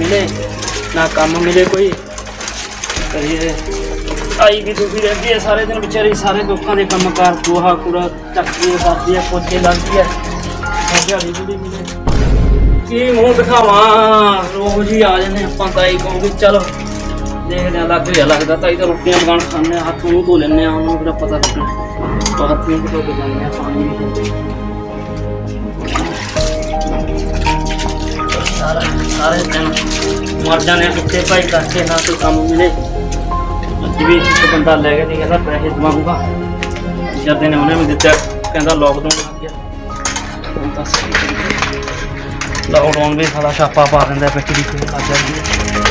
ਮਿਲੇ, ਨਾ ਕੰਮ ਮਿਲੇ ਕੋਈ। ਕਰੀਏ। ਆਈ ਵੀ ਦੁਖੀ ਰਹਿੰਦੀ ਹੈ। ਸਾਰੇ ਦਿਨ ਵਿਚਾਰੀ ਸਾਰੇ ਲੋਕਾਂ ਦੇ ਕੰਮ ਕਾਰ ਗੋਹਾ ਕੂੜਾ ਚੱਕਦੀ ਹੈ, ਕਰਦੀ ਹੈ, ਪੋਚੇ ਲਾਉਂਦੀ ਹੈ। ਦਿਹਾੜੀ ਜਿਹੜੀ ਮਿਲੇ। ਕੀ ਮੂੰਹ ਦਿਖਾਵਾਂ? ਰੋਜ਼ ਹੀ ਆ ਜਾਂਦੇ ਆਪਾਂ ਤਾਈ ਇਹ ਕਹੋਗੇ ਚਲੋ, ਦੇਖਦੇ ਆ ਲੱਗ ਰਿਹਾ, ਲੱਗਦਾ ਤਾਈ ਤਾਂ ਰੋਟੀਆਂ ਪਕਾਉਣ ਖਾਂਦੇ ਆ, ਹੱਥ ਮੂੰਹ ਧੋ ਲੈਂਦੇ ਆ, ਉਹਨੂੰ ਕਿਹੜਾ ਪਤਾ ਲੱਗਣਾ। ਤਾਂ ਹੱਥ ਧੋ ਕੇ ਜਾਂਦੇ ਆ, ਪਾਣੀ ਵੀ ਸਾਰੇ ਦਿਨ ਮਰ ਜਾਣੇ ਉੱਤੇ ਭਾਈ ਕਰਕੇ ਨਾ ਕੋਈ ਕੰਮ ਮਿਲੇ। ਅੱਜ ਵੀ ਇੱਕ ਬੰਦਾ ਲੈ ਕੇ ਤੇ ਕਹਿੰਦਾ ਪੈਸੇ ਦਵਾਉਂਗਾ। ਜਦ ਨੇ ਉਹਨੇ ਵੀ ਦਿੱਤਾ, ਕਹਿੰਦਾ ਲੋਕਡਾਊਨ ਲੱਗ ਗਿਆ। ਹੁਣ ਤਾਂ ਲੋਕਡਾਊਨ ਵੀ ਸਾਲਾ ਛਾਪਾ ਪਾ ਦਿੰਦਾ ਪਿੱਛੇ ਦੀ ਕੋਈ ਕਰ ਜਾਂਦੀ ਹੈ।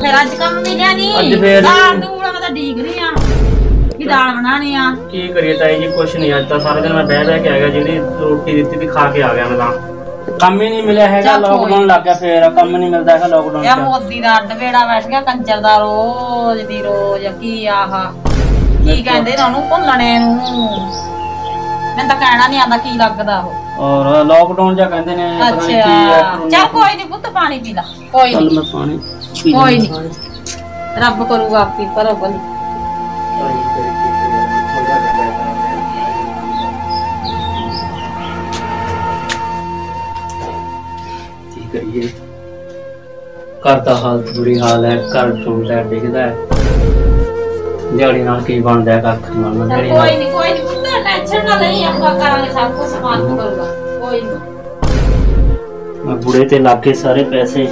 ਫਿਰ ਅੱਜ ਕੰਮ ਮਿਲਿਆ ਨਹੀਂ। ਅੱਜ ਫੇਰ- ਦਾਲ ਦੂਲ ਮੈਂ ਤਾਂ ਡੀਗ ਰਹੀ ਆ। ਕੀ ਦਾਲ ਬਣਾਣੀ ਆ। ਕੀ ਕਰੀਏ ਤਾਈ ਜੀ ਕੁਛ ਨਹੀਂ ਅੱਜ ਤਾਂ ਸਾਰੇ ਦਿਨ ਮੈਂ ਬਹਿ ਬਹਿ ਕੇ ਆ ਗਿਆ ਜਿਹੜੀ ਰੋਟੀ ਦਿੱਤੀ ਤੇ ਖਾ ਕੇ ਆ ਗਿਆ ਮੈਂ ਤਾਂ। ਕੰਮ ਹੀ ਨਹੀਂ ਮਿਲਿਆ ਹੈਗਾ ਚੱਲ ਕੋਈ ਲੋਕਡਾਊਨ ਲੱਗ ਗਿਆ ਫੇਰ ਕੰਮ ਨਹੀਂ ਮਿਲਦਾ ਹੈਗਾ ਲੋਕਡਾਊਨ ਇਹ ਚ। ਮੋਦੀ ਦਾ ਅੱਡ ਵੇੜਾ ਬੈਠ ਗਿਆ ਕੰਜਰ ਦਾ ਰੋਜ਼ ਦੀ ਰੋਜ਼ ਕੀ ਆਹ। ਕੀ ਕਹਿੰਦੇ ਨੇ ਉਹਨੂੰ ਭੁੱਲਣੇ ਨੂੰ। ਮੈਨੂੰ ਤਾਂ ਕਹਿਣਾ ਨਹੀਂ ਆਂਦਾ ਕੀ ਲੱਗਦਾ ਉਹ। ਔਰ ਲੋਕਡਾਊਨ ਜਾਂ ਕਹਿੰਦੇ ਨੇ ਪਤਾ ਨਹੀਂ ਕੀ ਹੈ ਅੱਛਾ ਚੱਲ ਕੋਈ ਨਹੀਂ ਪੁੱਤ ਪਾਣੀ ਪੀ ਲਾ। ਕੋਈ ਚੱਲ ਨਹੀਂ ਮੈਂ ਪਾਣੀ ਪੀ ਕੋਈ ਲੈਂਦਾ। ਨੀ। ਰੱਬ ਕਰੂਗਾ ਆਪੀ ਪਰ ਬਲੀ ਕੀ ਕਰੀਏ? ਘਰ ਦਾ ਹਾਲ ਬੁਰੀ ਹਾਲ ਹੈ ਘਰ ਟੁੱਟਦਾ ਡਿੱਗਦਾ ਹੈ। ਦਿਹਾੜੀ ਨਾਲ ਕੀ ਬਣਦਾ ਹੈ ਕੱਖ ਨਹੀਂ ਦਿਹਾੜੀ ਕੋਈ ਨਹੀਂ ਕੋਈ ਨਹੀਂ ਟੈਨਸ਼ਨ ਨਾ ਲਈ ਆਪਾਂ ਕਰਾਂਗੇ ਸਭ ਕੁਝ ਸਮਾਨ ਕਰੂਗਾ ਕੋਈ ਨਹੀਂ ਮੈਂ ਬੁੜੇ ਤੇ ਲੱਗੇ ਸਾਰੇ ਪੈਸੇ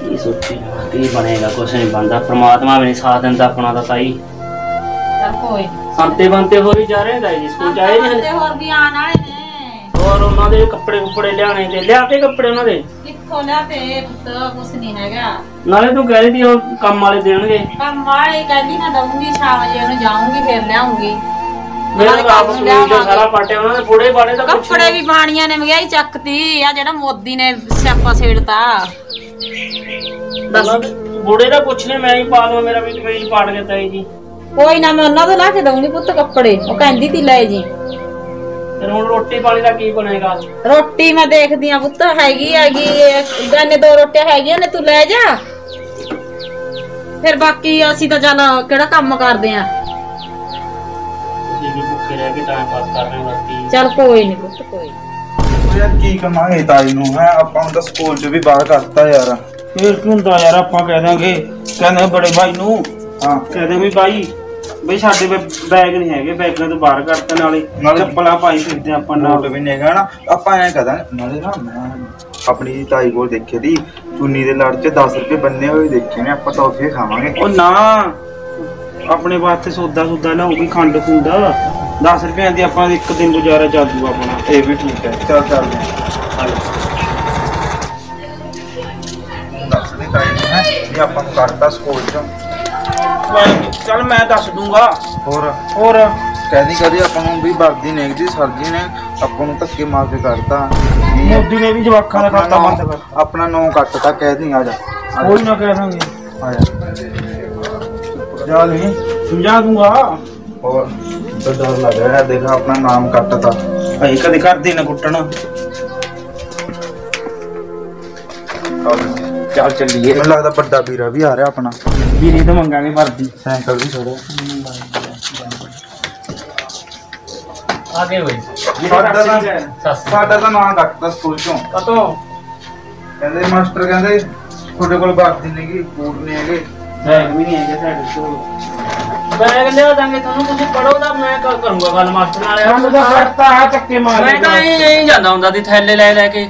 ਕੀ ਸੋਚੀ ਕੀ ਬਣੇਗਾ ਕੁਛ ਨਹੀਂ ਬਣਦਾ ਪ੍ਰਮਾਤਮਾ ਵੀ ਨਹੀਂ ਸਾਥ ਦਿੰਦਾ ਆਪਣਾ ਤਾਂ ਤਾਈ ਚੱਲ ਕੋਈ ਨੀ। ਸੰਤੇ ਬੰਤੇ ਹੋ ਹੀ ਜਾ ਰਹੇ ਤਾਈ ਜੀ ਸਕੂਲ ਜਾਏ ਜੀ ਤੇ ਹੋਰ ਵੀ ਆਣ ਵਾਲੇ ਨੇ ਔਰ ਉਹਨਾਂ ਦੇ ਕੱਪੜੇ ਕੁੱਪੜੇ ਲਿਆਣੇ ਤੇ ਲਿਆਤੇ ਕੱਪੜੇ ਉਹਨਾਂ ਦੇ ਕਿੱਥੋਂ ਲਿਆ ਤੇ ਪੁੱਤ ਕੁਛ ਨਹੀਂ ਹੈਗਾ। ਨਾਲੇ ਤੂੰ ਕਹਿ ਰਹੀ ਸੀ ਉਹ ਕੰਮ ਵਾਲੇ ਦੇਣਗੇ ਕੰਮ ਵਾਲੀ ਕਹਿੰਦੀ ਮੈਂ ਦਊਂਗੀ ਸ਼ਾਮ ਜੇ ਉਹਨੂੰ ਜਾਊਂਗੀ ਫਿਰ ਲਿਆਉਂਗੀ ਮੇਰਾ ਨਾਲੇ ਤਾਂ ਆਪ ਕੰਮ ਸਕੂਲ ਜੋ ਲਿਆਵਾਂਗੇ। ਸਾਰਾ ਪਾਟਿਆ ਉਹਨਾਂ ਦੇ ਬੁੜੇ ਬਾੜੇ ਤਾਂ ਕੁਛ ਕੱਪੜੇ ਵੀ ਬਾਣੀਆਂ ਨੇ ਮਹਿੰਗਾਈ ਚੱਕਤੀ ਆ ਜਿਹੜਾ ਮੋਦੀ ਨੇ ਸਿਆਪਾ ਛੇੜਤਾ ਉਹਨਾਂ ਦੇ ਬੁੜੇ ਦਾ ਕੁਛ ਨਹੀਂ ਮੈਂ ਹੀ ਪਾ ਦਵਾਂ ਮੇਰਾ ਵੀ ਕਮੀਜ਼ ਪਾੜ ਗਿਆ ਤਾਈ ਜੀ। ਕੋਈ ਨਾ ਮੈਂ ਉਹਨਾਂ ਤੋਂ ਲਾ ਕੇ ਦਊਂਗੀ ਪੁੱਤ ਕੱਪੜੇ। ਉਹ ਕਹਿੰਦੀ ਤੀ ਲੈ ਜੀ। ਫਿਰ ਹੁਣ ਰੋਟੀ ਪਾਣੀ ਦਾ ਕੀ ਬਣੇਗਾ? ਰੋਟੀ ਮੈਂ ਦੇਖਦੀ ਆ ਪੁੱਤ ਹੈਗੀ ਹੈਗੀ ਗਾਨੇ ਦੋ ਰੋਟੀਆਂ ਹੈਗੀਆਂ ਨੇ ਤੂੰ ਲੈ ਜਾ। ਫਿਰ ਬਾਕੀ ਅਸੀਂ ਤਾਂ ਚੱਲ ਕਿਹੜਾ ਕੰਮ ਕਰਦੇ ਆ? ਤੁਸੀਂ ਵੀ ਭੁੱਖੇ ਰਹਿ ਕੇ ਟਾਈਮ ਪਾਸ ਕਰ ਰਹੇ ਹੋ ਬਾਕੀ ਚੱਲ ਕੋਈ ਨਹੀਂ ਪੁੱਤ ਕੋਈ ਨੀ। ਉਹ ਯਾਰ ਕੀ ਕਮਾਂਗੇ ਤਾਈ ਨੂੰ? ਹੈ ਆਪਾਂ ਨੂੰ ਤਾਂ ਸਕੂਲ 'ਚ ਵੀ ਬਾਹਰ ਕਰਤਾ ਯਾਰ। ਫਿਰ ਕੀ ਹੁੰਦਾ ਯਾਰ ਆਪਾਂ ਕਹਿ ਦਾਂਗੇ ਕਹਿੰਦੇ ਬੜੇ ਭਾਈ ਨੂੰ ਹਾਂ। ਕਹਿੰਦੇ ਵੀ ਭਾਈ ਬਈ ਸਾਡੇ ਬੈਗ ਨਹੀਂ ਹੈਗੇ ਬੈਗਾਂ ਤੋਂ ਬਾਹਰ ਕੱਢਤਾ ਨਾਲੇ ਨਾਲੇ- ਚੱਪਲਾਂ ਪਾਈ ਫਿਰਦੇ ਆਪਾਂ ਨੋਟ ਨਾਲ ਵੀ ਨਹੀਂ ਹੈਗਾ ਨਾ ਆਪਾਂ ਐਂ ਕਹਦਾ ਨਾਲੇ ਨਾ ਮੈਂ ਆਪਣੀ ਤਾਈ ਕੋਲ ਦੇਖੇ ਦੀ ਚੁੰਨੀ ਦੇ ਲੜ 'ਚ 10 ਰੁਪਏ ਬੰਨੇ ਹੋਏ ਦੇਖੇ ਨੇ ਆਪਾਂ ਟੌਫੀ ਖਾਵਾਂਗੇ। ਉਹ ਨਾ ਆਪਣੇ ਵਾਸਤੇ ਸੌਦਾ ਸੁਦਾ ਲਿਆਉਗੀ ਖੰਡ ਖੁੰਡ 10 ਰੁਪਏ ਦੀ ਆਪਾਂ ਇੱਕ ਦਿਨ ਗੁਜ਼ਾਰਾ ਚੱਲ ਜੂਗਾ ਆਪਣਾ ਇਹ ਵੀ ਠੀਕ ਹੈ। ਚੱਲ ਚੱਲਦੇ ਹਾਂ ਦੱਸ ਦੇ ਨੂੰ ਹੈ ਇਹ ਆਪਾਂ ਨੂੰ ਕਰਤਾ ਸਕੂਲ 'ਚੋਂ। ਚੱਲ ਮੈਂ ਦੱਸ ਦੂੰਗਾ। ਹੋਰ? ਹੋਰ? ਕਹਿੰਦੀ ਕਦੇ ਆਪਾਂ ਨੂੰ ਵੀ ਵਰਦੀ ਨਹੀਂ ਦੀ ਸਰਦੀ ਨੇ ਆਪਾਂ ਨੂੰ ਧੱਕੇ ਮਾਰ ਕੇ ਕਰਤਾ। ਵੀ ਮੋਦੀ ਨੇ ਵੀ ਜਵਾਕਾਂ ਦਾ ਖਾਤਾ ਬੰਦ ਨਾਂ- ਕਰਤਾ ਆਪਣਾ ਨਾਂ ਕੱਟਤਾ ਕਹਿ ਦੀ ਆ ਜਾ। ਕੋਈ ਨਾ ਕਹਿ ਦਾਂਗੇ। ਆ ਜਾ। ਜਾ ਲਈ। ਸਮਝਾ ਦੂੰਗਾ। ਹੋਰ? ਤਾਂ ਡਰ ਲੱਗ ਰਿਹਾ ਦੇਖ ਆਪਣਾ ਨਾਮ ਕੱਟਤਾ। ਭਾਈ ਕਦੇ ਕਰਦੇ ਨਾ ਕੁੱਟਣ। ਚੱਲ ਚੱਲੀਏ। ਮੈਨੂੰ ਲੱਗਦਾ ਵੱਡਾ ਵੀਰਾ ਵੀ ਆ ਰਿਹਾ ਆਪਣਾ। ਵੀਰੇ ਤੋਂ ਮੰਗਾਂਗੇ ਵਰਦੀ ਸਾਈਕਲ ਵੀ ਥੋੜਾ ਆਗੇ ਹੋਏ ਸਾਡਾ ਤਾਂ ਸਾਡਾ ਤਾਂ ਨਾਮ ਕੱਟਤਾ ਸਕੂਲ ਚੋਂ। ਕਤੋ ਕਹਿੰਦੇ ਮਾਸਟਰ ਕਹਿੰਦੇ ਤੁਹਾਡੇ ਕੋਲ ਵਰਦੀ ਨਹੀਂ ਗੀ ਬੂਟ ਨਹੀਂ ਹੈਗੇ। ਬੈਗ ਵੀ ਨਹੀਂ ਹੈਗਾ ਸਾਡੇ ਕੋਲ। ਬੈਗ ਲਿਆ ਦਾਂਗੇ ਤੁਹਾਨੂੰ ਤੁਸੀਂ ਪੜੋ ਤਾਂ ਮੈਂ ਕੱਲ ਕਰੂੰਗਾ ਗੱਲ ਮਾਸਟਰ ਨਾਲ। ਯਾਰ ਤਾਂ ਕੱਟਤਾ ਆ ਧੱਕੇ ਮਾਰ ਮੈਂ ਤਾਂ ਇਹ ਨਹੀਂ ਜਾਂਦਾ ਹੁੰਦਾ ਦੀ ਥੈਲੇ ਲੈ ਲੈ ਕੇ।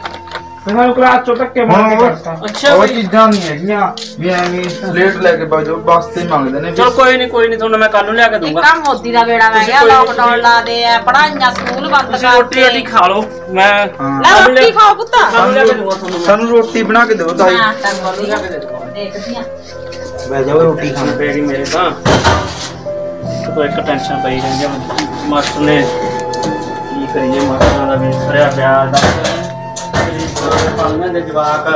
ਮੈਨੂੰ ਕਲਾਸ ਚੋਂ ਧੱਕੇ ਮਾਰ ਕੇ ਹਾਂ। ਕੱਟਤਾ ਅੱਛਾ ਉਹ ਬਈ। ਚੀਜ਼ਾਂ ਨਹੀਂ ਹੈਗੀਆਂ ਵੀ ਐਵੇਂ ਸਲੇਟ ਲੈ ਕੇ ਬਾਜੋ ਵਾਸਤੇ ਮੰਗਦੇ ਨੇ ਵੀ ਚਲ ਕੋਈ ਨਹੀਂ ਕੋਈ ਨਹੀਂ ਤੁਹਾਨੂੰ ਮੈਂ ਕੱਲ ਨੂੰ ਲਿਆ ਕੇ ਦੂੰਗਾ ਇੱਕਾ ਮੋਦੀ ਦਾ ਵੇੜਾ ਮੈਂ ਤੁਸੀਂ ਗਿਆ ਕੋਈ ਨੀ ਲੋਕਡਾਊਨ ਲਾ ਦੇ ਆ ਪੜਾਈਆਂ ਸਕੂਲ ਬੰਦ ਤੁਸੀਂ ਰੋਟੀ ਰੋਟੀ ਕਰਤੇ ਖਾ ਲਓ ਮੈਂ ਹਾਂ। ਲੈ ਰੋਟੀ ਖਾਓ ਪੁੱਤ। ਕੱਲ ਨੂੰ ਲਿਆ ਕੇ ਦੂੰਗਾ ਤੁਹਾਨੂੰ ਮੈਂ। ਸਾਨੂੰ ਰੋਟੀ ਬਣਾ ਕੇ ਦਿਓ ਤਾਈ। ਹਾਂ ਟੱਬਰ ਦੀ ਦੇਖਦੀ ਆ। ਬੈ ਜਾਓ ਰੋਟੀ ਖਾਣ ਪੈ ਗਈ ਮੇਰੇ ਤਾਂ। ਇੱਕ ਤੋਂ ਇੱਕ ਟੈਨਸ਼ਨ ਪਈ ਰਹਿੰਦੀ ਆ। ਮਾਸਟਰ ਨੇ ਕੀ ਕਰੀਏ ਮਾਸਟਰਾਂ ਦਾ ਵੀ ਫਰਿਆ ਪਿਆ ਦਾ ਪੜ੍ਹਨੇ ਦੇ ਜਵਾਕ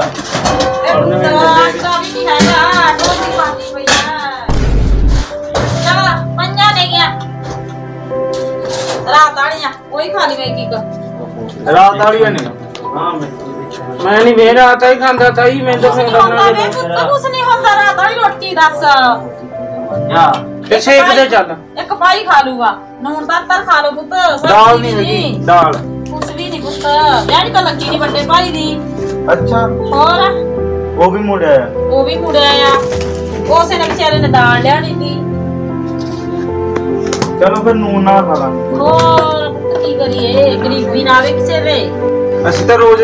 ਪੜ੍ਹਨੇ ਦੇ ਰਾਤ ਦਾ ਵੀ ਨਹੀਂ ਹੈਗਾ ਰੋਜ਼ ਦੀ ਪਾਣੀ ਪਈ ਹੈ ਚਲ ਪੰਜਾ ਲੈ ਗਿਆ। ਰਾਤ ਆਣੀਆਂ ਕੋਈ ਖਾ ਲਈ ਵੇ ਕੀ ਕਰ ਰਾਤ ਵਾਲੀ ਨਹੀਂ ਹਾਂ ਮੈਂ ਮੈਂ ਨਹੀਂ ਵੇਖ ਰਿਹਾ ਤਾਈ ਖਾਂਦਾ ਤਾਈ ਮੈਂ ਤਾਂ ਸਿੰਘ ਹੁੰਦਾ ਕਰਨਾ ਵੇ ਪੁੱਤ ਕੁਛ ਨਹੀਂ ਹੁੰਦਾ ਰਾਤ ਵਾਲੀ ਰੋਟੀ ਦੱਸ। ਤੇ ਦੇ ਚੱਲ। ਇੱਕ ਪਾਈ ਖਾ ਲੂਗਾ ਨੂਨ ਦਾ ਤਰ ਖਾ ਲੋ ਪੁੱਤ। ਸਬਜ਼ੀ ਦਾਲ ਵੀ ਨਹੀਂ ਹੈਗੀ ਦਾਲ। ਕੁਛ ਵੀ ਨਹੀਂ ਪੁੱਤ। ਡੈਡੀ ਤਾਂ ਲੱਗੀ ਨਹੀਂ ਵੱਡੇ ਭਾਈ ਦੀ। ਅੱਛਾ। ਹੋਰ? ਉਹ ਵੀ ਮੁੜਿਆ ਆ ਉਹ ਵੀ ਮੁੜਿਆ ਆ ਉਸੇ ਨੇ ਵਿਚਾਰੇ ਨੇ ਦਾਲ ਲਿਆਣੀ ਸੀ ਚਲੋ ਫਿਰ ਨੂਨ ਨਾਲ ਖਾ ਲਾਂਗੇ। ਹੋਰ ਪੁੱਤ ਕੀ ਕਰੀਏ? ਗਰੀਬੀ ਨਾ ਆਵੇ ਕਿਸੇ ਦੇ ਅਸੀਂ ਤਾਂ ਰੋਜ਼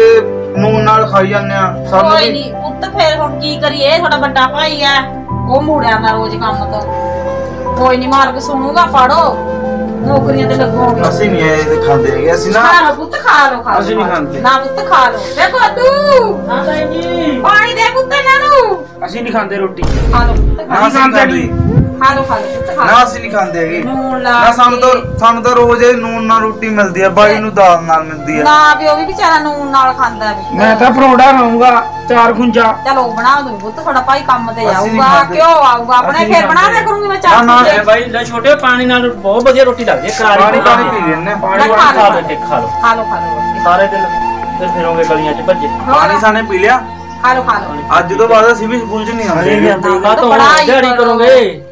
ਨੂਨ ਨਾਲ ਖਾਈ ਜਾਂਦੇ ਆ ਸਾਨੂੰ ਕੋਈ ਵੀ ਨਹੀਂ। ਪੁੱਤ ਫੇਰ ਹੁਣ ਕੀ ਕਰੀਏ? ਤੁਹਾਡਾ ਵੱਡਾ ਭਾਈ ਆ ਉਹ ਮੁੜਿਆ ਨਾ ਰੋਜ਼ ਕੰਮ ਤੋਂ ਕੋਈ ਨਹੀਂ ਮਾਲਕ ਸੁਣੂਗਾ ਪੜੋ ਨੌਕਰੀਆਂ ਤੇ ਲੱਗੋਗੇ ਅਸੀਂ ਨਹੀਂ ਇਹ ਤੇ ਖਾਂਦੇ ਹੈਗੇ ਅਸੀਂ ਨਾ ਖਾ ਲਓ ਪੁੱਤ ਖਾ ਲਓ ਖਾ ਲਓ। ਅਸੀਂ ਨਹੀਂ ਖਾਂਦੇ। ਨਾ ਪੁੱਤ ਖਾ ਲਓ। ਦੇਖੋ ਤੂੰ ਹਾਂ ਤਾਈ ਜੀ। ਪਾਣੀ ਦੇ ਪੁੱਤ ਇਹਨਾਂ ਨੂੰ। ਅਸੀਂ ਨਹੀਂ ਖਾਂਦੇ ਰੋਟੀ। ਖਾ ਲਓ ਪੁੱਤ ਨਾ ਖਾ ਅਸੀਂ ਖਾਂਦੇ। ਖਾਂਦੇ ਨਹੀਂ। ਖਾ ਲਓ ਖਾ ਲਓ ਪੁੱਤ ਖਾ ਨਾ ਲਓ ਅਸੀਂ ਨਹੀਂ ਖਾਂਦੇ ਹੈਗੇ ਲਾ ਨਾ ਸਾਨੂੰ ਤਾਂ ਕੇ। ਸਾਨੂੰ ਤਾਂ ਰੋਜ਼ ਇਹ ਨੂਨ ਨਾਲ ਰੋਟੀ ਮਿਲਦੀ ਆ ਬਾਈ ਨੂੰ ਦਾਲ ਨਾਲ ਮਿਲਦੀ ਆ ਨਾ ਵੀ ਉਹ ਵੀ ਵਿਚਾਰਾ ਨੂਨ ਨਾਲ ਖਾਂਦਾ ਵੀ ਮੈਂ ਤਾਂ ਪਰੌਂਠਾ ਖਾਊਂਗਾ ਚਾਰ ਖੁੰਜਾ ਚਲੋ ਬਣਾ ਦੂੰ ਪੁੱਤ ਤੁਹਾਡਾ ਭਾਈ ਕੰਮ ਤੇ ਅਸੀਂ ਨਹੀਂ ਜਾਊਗਾ ਖਾਂਦੇ। ਕਿਉਂ ਆਊਗਾ ਆਪਣੇ ਅਸੀਂ ਫੇਰ ਬਣਾ ਖਾਂਦੇ। ਦਿਆ ਕਰੂੰਗੀ ਮੈਂ ਨਾ, ਚਾਹ ਨਾ, ਇਹ ਬਾਈ ਲੈ ਛੋਟੇ ਪਾਣੀ ਨਾਲ ਬਹੁਤ ਵਧੀਆ ਰੋਟੀ ਲੱਗਦੀ ਹੈ ਕਰਾਰੀ ਪਾਣੀ ਪੀ ਲੈਣੇ ਪਾਣੀ ਖਾ ਖਾ ਲਊਂ। ਲਓ ਤੇ ਖਾ ਲਓ ਖਾ ਲਓ ਖਾ ਲਓ ਰੋਟੀ। ਸਾਰੇ ਦਿਨ ਫਿਰ ਫਿਰੋਂਗੇ ਗਲੀਆਂ 'ਚ ਭੱਜੇ ਪਾਣੀ ਸਾਨੇ ਪੀ ਲਿਆ ਖਾ ਲਓ ਖਾ ਲਓ ਅੱਜ ਤੋਂ ਬਾਅਦ ਅਸੀਂ ਵੀ ਸਕੂਲ 'ਚ ਨਹੀਂ ਆਉਂਦੇ ਹੈਗੇ। ਦਿਹਾੜੀ। ਕਰੋਗੇ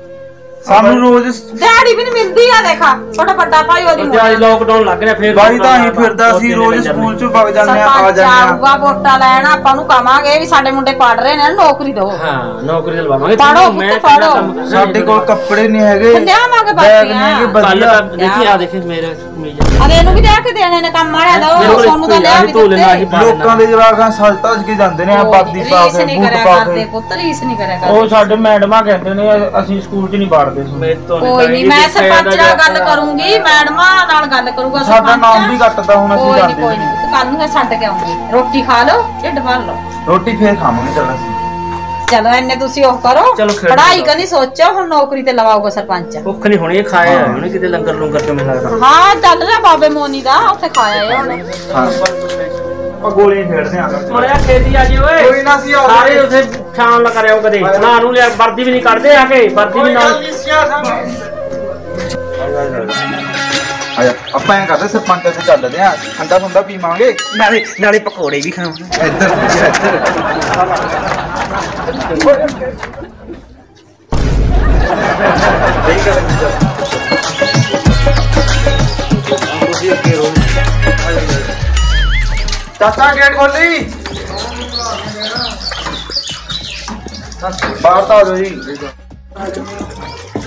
ਸਾਨੂੰ ਰੋਜ਼ ਦਿਹਾੜੀ ਵੀ ਨਹੀਂ ਮਿਲਦੀ ਆ ਦੇਖਾ ਤੁਹਾਡਾ ਵੱਡਾ ਭਾਈ ਉਹਦੀ ਦਿਹਾੜੀ ਲੋਕਡਾਊਨ ਲੱਗ ਰਿਹਾ ਫਿਰ ਬਾਈ ਤਾਂ ਹੀ ਫਿਰਦਾ ਸੀ ਰੋਜ਼ ਸਕੂਲ 'ਚ ਵਗ ਜਾਂਦੇ ਆ ਆ ਸਰਪੰਚ ਜਾਂਦੇ ਆ। ਆਊਗਾ ਵੋਟਾਂ ਲੈਣ ਆਪਾਂ ਨੂੰ ਕਵਾਂਗੇ ਵੀ ਸਾਡੇ ਮੁੰਡੇ ਪੜ ਰਹੇ ਨੇ ਨੌਕਰੀ ਦਿਓ। ਹਾਂ ਨੌਕਰੀ ਦਿਲਵਾਵਾਂਗੇ। ਤੈਨੂੰ, ਪੁੱਤ, ਕਰਨਾ ਸਾਡੇ ਕੋਲ ਕੱਪੜੇ ਨਹੀਂ ਹੈਗੇ ਲਿਆਵਾਂਗੇ ਬੈਗ ਨਹੀਂ ਹੈਗੇ ਤਾਂ ਦੇਖੀ ਆ ਦੇਖੀ ਮੇਰੇ ਕਮੀਜ਼ ਅਰੇ ਇਹਨੂੰ ਵੀ ਲਿਆ ਕੇ ਦੇਣੇ ਨੇ ਕੰਮ ਵਾਲਿਆਂ ਦਾ ਮੇਰੇ ਉਹ ਕੋਲ ਸੋਨੂੰ ਤਾਂ ਲਿਆ ਵੀ ਦਿੱਤੇ। ਲੋਕਾਂ ਦੇ ਜਵਾਕਾਂ ਸੱਜ ਧੱਜ ਕੇ ਜਾਂਦੇ ਨੇ ਆ ਬਾਦੀ ਪਾ ਕੇ ਬੂਟ ਪਾ ਕੇ। ਪੁੱਤ ਰੀਸ ਨਹੀਂ ਕਰਿਆ ਉਹ ਕਰਦੇ। ਸਾਡੇ ਮੈਡਮਾਂ ਕਹਿੰਦੇ ਨੇ ਅਸੀਂ ਸਕੂਲ 'ਚ ਨਹੀਂ ਪੜ੍ਹਦੇ ਸੀ ਮੇਰੇ ਤੋਂ ਕੋਈ ਨਹੀਂ ਮੈਂ ਸਰਪੰਚ ਨਾਲ ਗੱਲ ਕਰੂੰਗੀ ਮੈਡਮਾਂ ਨਾਲ ਗੱਲ ਕਰੂਗਾ ਸਾਡਾ ਨਾਮ ਵੀ ਕੱਟਦਾ ਹੁਣ ਅਸੀਂ ਕੋਈ ਨਹੀਂ ਜਾਂਦੇ ਕੋਈ ਨਹੀਂ। ਕੱਲ ਨੂੰ ਮੈਂ ਛੱਡ ਕੇ ਆਉਂਗੀ। ਰੋਟੀ ਖਾ ਲਓ ਢਿੱਡ ਭਰ ਲਓ। ਰੋਟੀ ਫੇਰ ਖਾਵਾਂਗੇ ਚੱਲ ਅਸੀਂ। ਚਲੋ ਐਨੇ ਤੁਸੀਂ ਉਹ ਕਰੋ। ਪੜ੍ਹਾਈ ਕਰਨੀ ਸੋਚੋ ਹੁਣ ਨੌਕਰੀ ਤੇ ਲਵਾਊਗਾ ਸਰਪੰਚ। ਭੁੱਖ ਨਹੀਂ ਹੋਣੀ ਖਾਇਆ ਹੈ। ਉਹਨੇ ਕਿਤੇ ਲੰਗਰ ਲੰਗਰ ਤੇ ਮੈਨੂੰ ਲੱਗਦਾ। ਹਾਂ ਚੱਲ ਰਿਹਾ ਬਾਬੇ ਮੋਨੀ ਦਾ ਉੱਥੇ ਖਾਇਆ ਹੈ ਉਹਨੇ। ਹਾਂ। ਆਪਾਂ ਗੋਲੀਆਂ ਖੇਡਦੇ ਆ। ਮਰਿਆ ਖੇਤੀ ਆ ਜੀ ਓਏ। ਕੋਈ ਨਾ ਸੀ ਆ ਸਾਰੇ ਉਥੇ ਸ਼ਾਮ ਲ ਕਰਿਓ ਕਦੇ। ਨਾ ਨੂੰ ਲਿਆ ਵਰਦੀ ਵੀ ਨਹੀਂ ਕੱਢਦੇ ਆ ਕੇ ਵਰਦੀ ਵੀ ਨਾਲ ਆਇਆ ਆਪਾਂ ਐਂ ਕਰਦੇ ਸਰਪੰਚ ਤੇ ਚੱਲਦੇ ਆ। ਠੰਡਾ ਠੰਡਾ ਪੀਵਾਂਗੇ ਨਾਲੇ ਨਾਲੇ ਪਕੌੜੇ ਵੀ ਖਾਵਾਂ ਇੱਧਰ ਇੱਧਰ। ਠੀਕ ਹੈ ਤੁਸੀਂ ਅੱਗੇ ਰਹੋ। ਚਾਚਾ ਗੇਟ ਖੋਲੀ ਬਾਹਰ ਤਾਂ ਆ ਜਾਓ ਜੀ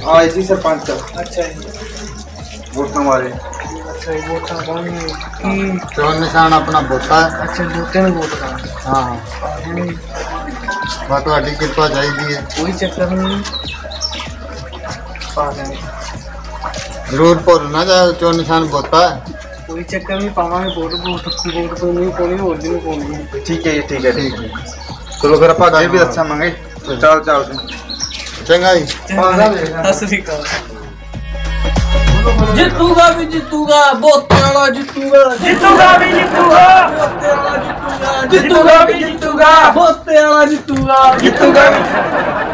ਆਏ ਸੀ ਸਰਪੰਚ ਅੱਛਾ ਜੀ ਵੋਟਾਂ ਵਾਲੇ ਅੱਛਾ ਜੀ ਵੋਟਾਂ ਪਾਉਣੀ ਕੀ ਚੋਣ ਨਿਸ਼ਾਨ ਆਪਣਾ ਬੋਤਾ ਹੈ। ਅੱਛਾ ਬੂਟੇ ਨੂੰ ਵੋਟ ਪਾਉਣੀ ਹਾਂ ਬਸ ਤੁਹਾਡੀ ਕਿਰਪਾ ਚਾਹੀਦੀ ਹੈ ਕੋਈ ਚੱਕਰ ਨਹੀਂ ਪਾ ਲੈਣੇ ਜ਼ਰੂਰ ਭੁੱਲ ਨਾ ਜਾਓ ਚੋਣ ਨਿਸ਼ਾਨ ਬੋਤਾ ਹੈ। ਕੋਈ ਚੱਕਰ ਨਹੀਂ ਪਾਵਾਂਗੇ ਵੋਟ ਵੋਟ ਵੋਟ ਕੋਈ ਨਹੀਂ ਪਾਉਣੀ ਹੋਰ ਦੀ ਨਹੀਂ ਪਾਉਣੀ। ਠੀਕ ਹੈ ਜੀ ਠੀਕ ਹੈ ਠੀਕ ਠੀਕ ਹੈ। ਚਲੋ ਫਿਰ ਆਪਾਂ ਅੱਗੇ ਵੀ ਦੱਸਾਂਗੇ ਚੱਲ। ਚੱਲ ਚੰਗਾ ਜੀ। ਸਤਿ ਸ੍ਰੀ ਅਕਾਲ। ਜਿੱਤੂਗਾ ਵੀ ਜਿੱਤੂਗਾ ਬੋਤੇ ਵਾਲਾ ਜਿੱਤੂਗਾ। ਜਿੱਤੂਗਾ ਵੀ ਜਿੱਤੂਗਾ। ਜਿੱਤੂਗਾ ਵੀ ਜਿੱਤੂਗਾ। ਬੋਤੇ ਵਾਲਾ ਜਿੱਤੂਗਾ। ਜਿੱਤੂਗਾ ਵੀ।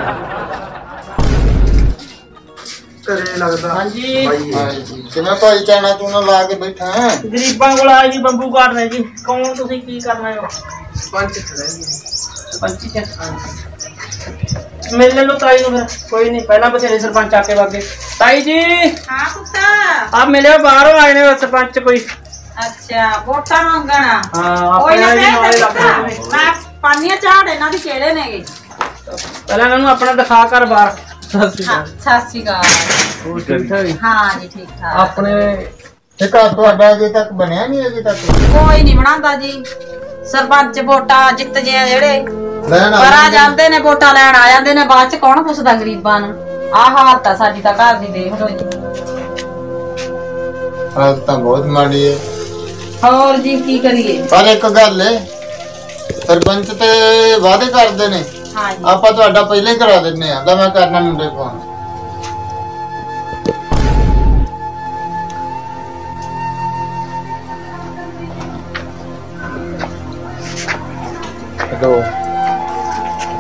ਘਰੇ ਲੱਗਦਾ। ਹਾਂਜੀ। ਹਾਂਜੀ। ਕਿਵੇਂ ਭਾਈ ਚਾਣਾ ਤੂੰ ਨਾ ਲਾ ਕੇ ਬੈਠਾ ਹੈ? ਗਰੀਬਾਂ ਕੋਲ ਆਏ ਜੀ ਬੰਬੂ ਕਾਟਨੇ ਜੀ। ਕੌਣ ਤੁਸੀਂ ਕੀ ਕਰਨਾ ਹੈ? ਪੰਜ ਖੜੇ ਪੰਚੀ ਚ ਮਿਲ ਲਓ ਤਾਈ ਨੂੰ ਫਿਰ। ਕੋਈ ਨਹੀਂ ਪਹਿਲਾਂ ਬਥੇਰੇ ਸਰਪੰਚ ਆ ਕੇ ਵਾਗੇ ਤਾਈ ਜੀ! ਹਾਂ ਪੁੱਤ। ਆਪ ਮਿਲਿਓ ਬਾਹਰੋਂ ਆਏ ਨੇ ਸਰਪੰਚ ਕੋਈ। ਅੱਛਾ ਵੋਟਾਂ ਮੰਗਣਾ। ਹਾਂ ਕੋਈ ਨਾ ਆਪਣੇ ਮੈਂ ਨਾਲੇ ਲੱਗਦੇ ਨੇ ਮੈਂ ਪਾਨੀਆਂ ਝਾੜ ਇਹਨਾਂ ਦੀ ਕਿਹੜੇ ਨੇਗੇ। ਪਹਿਲਾਂ ਇਹਨਾਂ ਨੂੰ ਆਪਣਾ ਦਿਖਾ ਕਰ ਬਾਹਰ। ਹਾਂ ਸਤਿ ਸ਼੍ਰੀ ਅਕਾਲ। ਹਾਂ ਜੀ ਠੀਕ ਠਾਕ। ਆਪਣੇ ਇਹ ਘਰ ਤੁਹਾਡਾ ਅਜੇ ਤੱਕ ਬਣਿਆ ਨਹੀਂ ਅਜੇ ਤੱਕ? ਕੋਈ ਨਹੀਂ ਬਣਾਉਂਦਾ ਜੀ। ਸਰਪੰਚ ਵੋਟਾਂ ਜਿੱਤ ਜੇ ਆ ਜਿਹੜੇ। ਲੈਣ ਪਰ ਆ ਜਾਂਦੇ ਨੇ ਵੋਟਾਂ ਲੈਣ ਆ ਜਾਂਦੇ ਨੇ ਬਾਅਦ ਚ ਕੌਣ ਪੁੱਛਦਾ ਗਰੀਬਾਂ ਨੂੰ? ਆਹ ਹਾਲਤ ਆ ਸਾਡੀ ਤਾਂ ਘਰ ਦੀ ਦੇਖ ਲਓ ਜੀ। ਹਾਲ ਤਾਂ ਬਹੁਤ ਮਾੜੀ ਹੈ ਹੋਰ ਜੀ ਕੀ ਕਰੀਏ? ਪਰ ਇੱਕ ਗੱਲ ਹੈ ਸਰਪੰਚ ਤੇ ਵਾਅਦੇ ਕਰਦੇ ਨੇ। ਆਪਾਂ ਤੁਹਾਡਾ ਪਹਿਲਾਂ ਹੀ ਕਰਾ ਦਿੰਨੇ ਆ ਦਾ ਮੈਂ ਕਰਨਾ ਮੁੰਡੇ ਫੋਨ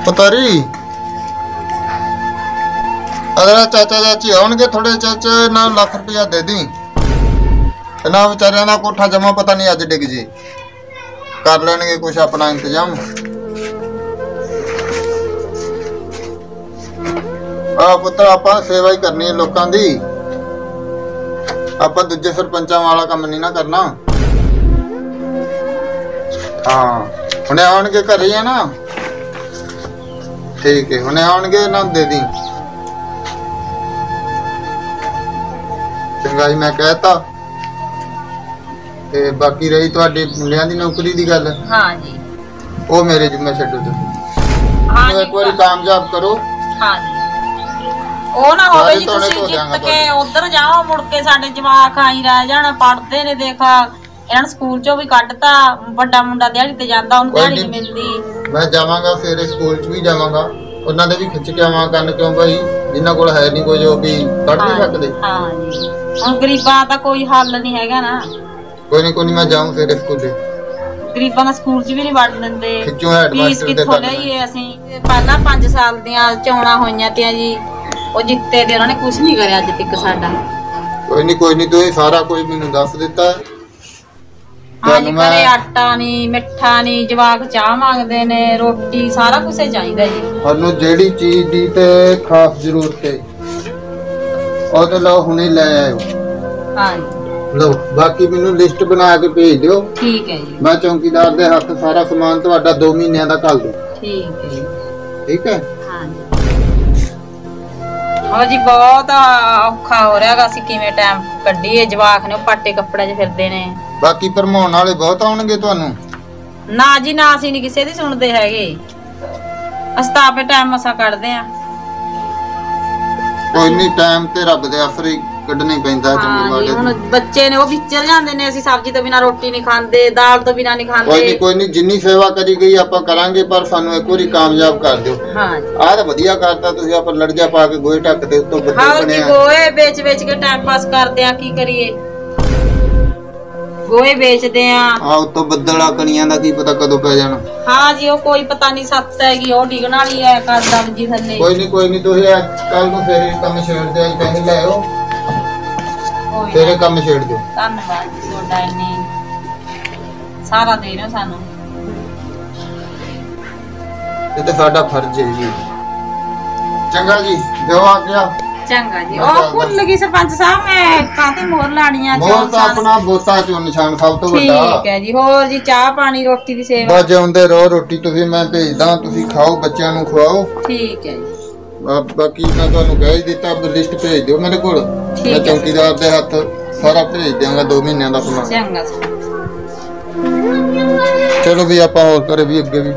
ਪਤਾਰੀ। ਅਗਰ ਚਾਚਾ ਚਾਚੀ ਆਉਣਗੇ ਥੋੜੇ ਚਾਚਾ ਨਾਲ ਲੱਖ ਰੁਪਇਆ ਦੇ ਦੀ। ਇਹਨਾਂ ਵਿਚਾਰਿਆਂ ਦਾ ਕੋਠਾ ਜਮਾ ਪਤਾ ਨਹੀਂ ਅੱਜ ਡਿੱਗ ਜੇ। ਕਰ ਲੈਣਗੇ ਕੁਝ ਆਪਣਾ ਇੰਤਜ਼ਾਮ। ਆ ਪੁੱਤਰ ਆਪਾਂ ਸੇਵਾ ਹੀ ਕਰਨੀ ਹੈ ਲੋਕਾਂ ਦੀ। ਆਪਾਂ ਦੂਜੇ ਸਰਪੰਚਾਂ ਵਾਲਾ ਕੰਮ ਨਹੀਂ ਨਾ ਕਰਨਾ। ਹਾਂ ਹੁਣੇ ਆਉਣਗੇ ਘਰੇ ਆ ਨਾ। ਠੀਕ ਹੈ ਹੁਣੇ ਆਉਣਗੇ ਨਾ ਦੇ ਦੀ। ਚੰਗਾ ਜੀ ਮੈਂ ਕਹਿਤਾ। ਤੇ ਬਾਕੀ ਰਹੀ ਤੁਹਾਡੇ ਮੁੰਡਿਆਂ ਦੀ ਨੌਕਰੀ ਦੀ ਗੱਲ? ਹਾਂ ਜੀ। ਉਹ ਮੇਰੇ ਜਿੰਮੇ ਛੱਡੋ ਤੁਸੀਂ। ਹਾਂ ਜੀ ਇੱਕ ਵਾਰੀ ਕਾਮਯਾਬ ਕਰੋ। ਹਾਂ ਜੀ। ਉਹ ਨਾ ਹੋਵੇ ਜੀ ਤੁਸੀਂ ਜਿੱਤ ਕੇ ਉਧਰ ਜਾਓ ਮੁੜ ਕੇ ਸਾਡੇ ਜਵਾਕ ਆਈ ਰਹਿ ਜਾਣ ਪੜਦੇ ਨੇ ਦੇਖ। ਇਹਨਾਂ ਨੂੰ ਸਕੂਲ ਚੋਂ ਵੀ ਕੱਢਤਾ ਵੱਡਾ ਮੁੰਡਾ ਦਿਹਾੜੀ ਤੇ ਜਾਂਦਾ ਉਹਨੂੰ ਕੋਈ ਦਿਹਾੜੀ ਨਹੀਂ। ਮਿਲਦੀ। ਮੈਂ ਜਾਵਾਂਗਾ ਸਵੇਰੇ ਸਕੂਲ 'ਚ ਵੀ ਜਾਵਾਂਗਾ। ਉਹਨਾਂ ਦੇ ਵੀ ਖਿੱਚ ਕੇ ਆਵਾਂ ਕੰਨ ਕਿਉਂ ਭਾਈ? ਜਿਨ੍ਹਾਂ ਕੋਲ ਹੈ ਨਹੀਂ ਕੁਝ ਉਹ ਵੀ ਕੱਢ ਨਹੀਂ ਸਕਦੇ? ਹਾਂ ਜੀ। ਹੁਣ ਗਰੀਬਾਂ ਦਾ ਕੋਈ ਹੱਲ ਨਹੀਂ ਹੈਗਾ ਨਾ। ਕੋਈ ਨਹੀਂ ਕੋਈ ਨਹੀਂ ਮੈਂ ਜਾਊਂ ਸਵੇਰੇ ਸਕੂਲੇ। ਗਰੀਬਾਂ ਦਾ ਸਕੂਲ 'ਚ ਵੀ ਨਹੀਂ ਵੜ ਦਿੰਦੇ। ਖਿੱਚੋ ਫੀਸ ਹੈਡਮਾਸਟਰ ਦੇ ਕਿੱਥੋਂ ਲਈਏ ਅਸੀਂ? ਪਹਿਲਾਂ 5 ਸਾਲ ਦੀਆਂ ਚੋਣਾਂ ਹੋਈਆਂ ਤੇ ਜੀ। ਉਹ ਜਿੱਤੇ ਤੇ ਉਹਨਾਂ ਨੇ ਕੁਝ ਨਹੀਂ ਕਰਿਆ ਅੱਜ ਤੱਕ ਸਾਡਾ। ਕੋਈ ਨਹੀਂ ਕੋਈ ਨਹੀਂ ਤੁਸੀਂ ਸਾਰਾ ਕੁਝ ਮੈਨੂੰ ਦੱਸ ਦਿੱਤਾ। ਹੈ। ਹਾਂਜੀ ਤੁਹਾਨੂੰ ਮੈਂ- ਘਰੇ ਆਟਾ ਨਹੀਂ ਮਿੱਠਾ ਨਹੀਂ ਜਵਾਕ ਚਾਹ ਮੰਗਦੇ ਨੇ ਰੋਟੀ ਸਾਰਾ ਕੁਝ ਚਾਹੀਦਾ ਜੀ। ਤੁਹਾਨੂੰ ਜਿਹੜੀ ਚੀਜ਼ ਦੀ ਤੇ ਖਾਸ ਜ਼ਰੂਰਤ ਹੈ ਉਹ ਤੇ ਲਓ ਹੁਣੇ ਲੈ ਆਇਓ। ਹਾਂਜੀ ਲਓ ਬਾਕੀ ਮੈਨੂੰ ਲਿਸਟ ਬਣਾ ਕੇ ਭੇਜ ਦਿਓ। ਠੀਕ ਹੈ ਜੀ। ਮੈਂ ਚੌਕੀਦਾਰ ਦੇ ਹੱਥ ਸਾਰਾ ਸਮਾਨ ਤੁਹਾਡਾ 2 ਮਹੀਨਿਆਂ ਦਾ ਘੱਲ ਦੂੰ। ਠੀਕ ਹੈ ਜੀ। ਠੀਕ ਹੈ? ਹੋ ਜੀ ਬਹੁਤ ਔਖਾ ਹੋ ਰਿਹਾਗਾ ਅਸੀਂ ਕਿਵੇਂ ਟਾਈਮ ਕੱਢੀਏ? ਜਵਾਕ ਨੇ ਉਹ ਪਾਟੇ ਕੱਪੜੇ 'ਚ ਫਿਰਦੇ ਨੇ। ਬਾਕੀ ਭਰਮਾਉਣ ਵਾਲੇ ਬਹੁਤ ਆਉਣਗੇ ਤੁਹਾਨੂੰ? ਨਾ ਜੀ ਨਾ ਅਸੀਂ ਨਹੀਂ ਕਿਸੇ ਦੀ ਸੁਣਦੇ ਹੈਗੇ। ਅਸੀਂ ਤਾਂ ਆਪੇ ਟਾਈਮ ਮਸਾ ਕੱਢਦੇ ਆ। ਕੋਈ ਨਹੀਂ ਟਾਈਮ ਤੇ ਰੱਬ ਦੇ ਆਸਰੇ ਹੀ ਕੱਢਣਾ ਪੈਂਦਾ ਚੰਗੇ ਹਾਂ। ਜੀ ਹੁਣ ਦੀ। ਬੱਚੇ ਨੇ ਉਹ ਵਿਚਰ ਜਾਂਦੇ ਨੇ ਅਸੀਂ ਸਬਜ਼ੀ ਤੋਂ ਬਿਨਾ ਰੋਟੀ ਨਹੀਂ ਖਾਂਦੇ ਦਾਲ ਤੋਂ ਬਿਨਾ ਨਹੀਂ ਕੋਈ ਨਹੀਂ ਖਾਂਦੇ ਕੋਈ ਨਹੀਂ ਜਿੰਨੀ ਸੇਵਾ ਕਰੀ ਗਈ ਆਪਾਂ ਕਰਾਂਗੇ ਪਰ ਸਾਨੂੰ ਇੱਕ ਵਾਰੀ ਕਾਮਯਾਬ ਕਰ ਦਿਓ। ਹਾਂ ਜੀ। ਆਹ ਤਾਂ ਵਧੀਆ ਕਰਤਾ ਤੁਸੀਂ ਆਪਾਂ ਲੜਜਾ ਪਾ ਕੇ ਗੋਏ ਢੱਕ ਦੇ ਉੱਤੋਂ ਬੱਦੇ ਹਾਂ ਜੀ ਬਣਿਆ ਗੋਏ ਵੇਚ ਵੇਚ ਕੇ ਟਾਈਮ ਪਾਸ ਕਰਦੇ ਆ ਕੀ ਕਰੀਏ? ਗੋਏ ਵੇਚਦੇ ਆ ਆ ਉੱਤੋਂ ਬੱਦਲਾ ਕਣੀਆਂ ਦਾ ਕੀ ਪਤਾ ਕਦੋਂ ਪੈ ਜਾਣਾ। ਹਾਂ ਜੀ ਉਹ ਕੋਈ ਪਤਾ ਨਹੀਂ ਸੱਤ ਹੈਗੀ ਉਹ ਡਿਗਣ ਵਾਲੀ ਹੈ ਕਰਦਾ ਜੀ ਥੱਲੇ। ਕੋਈ ਨਹੀਂ ਕੋਈ ਨਹੀਂ ਤੁਸੀਂ ਕੱਲ ਨੂੰ ਫੇਰ ਇਹ ਕੰਮ ਛੇੜ ਦਿਓ ਅੱਜ ਪੈਸੇ ਲੈ ਆਓ। ਇਹ ਕੰਮ ਛੇੜ ਦਿਓ। ਧੰਨਵਾਦ ਜੀ ਤੁਹਾਡਾ ਇੰਨੀ ਸਾਰਾ ਦੇ ਰਹੇ ਹੋ ਸਾਨੂੰ। ਇਹ ਤਾਂ ਸਾਡਾ ਫਰਜ਼ ਹੈ ਜੀ। ਚੰਗਾ ਜੀ ਜੋ ਆ ਗਿਆ। ਚੰਗਾ ਜੀ। ਉਹ ਭੁੱਲ ਗਈ ਸਰਪੰਚ ਸਾਹਿਬ ਮੈਂ ਕਾਤੇ ਮੋਰ ਚੌਲ ਤਾਂ ਸਾਲ- ਆਪਣਾ ਬੋਤਾ ਚੋਂ ਨਿਸ਼ਾਨ ਸਭ ਤੋਂ ਠੀਕ ਵੱਡਾ ਹੈ ਜੀ ਹੋਰ ਜੀ ਚਾਹ ਪਾਣੀ ਰੋਟੀ ਦੀ ਸੇਵਾ? ਬਸ ਜਿਉਂਦੇ ਰਹੋ ਰੋਟੀ ਤੁਸੀਂ ਮੈਂ ਭੇਜਦਾ ਤੁਸੀਂ ਖਾਓ ਬੱਚਿਆਂ ਨੂੰ ਖਵਾਓ। ਠੀਕ ਹੈ ਜੀ। ਬਾਕੀ ਮੈਂ ਤੁਹਾਨੂੰ ਕਹਿ ਦਿੱਤਾ ਲਿਸਟ ਭੇਜ ਦਿਓ ਮੇਰੇ ਕੋਲ। ਠੀਕ ਮੈਂ ਹੈ। ਚੌਕੀਦਾਰ ਦੇ ਹੱਥ ਸਾਰਾ ਭੇਜ ਦਿਆਂਗਾ 2 ਮਹੀਨਿਆਂ ਦਾ ਸਮਾਨ ਚੰਗਾ ਚਲੋ ਵੀ ਆਪਾਂ ਹੋਰ ਕਰੇ ਵੀ ਅੱਗੇ ਵੀ